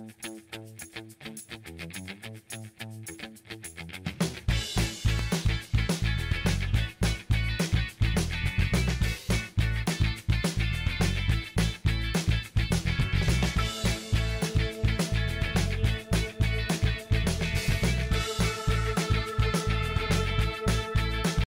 Mm-hmm.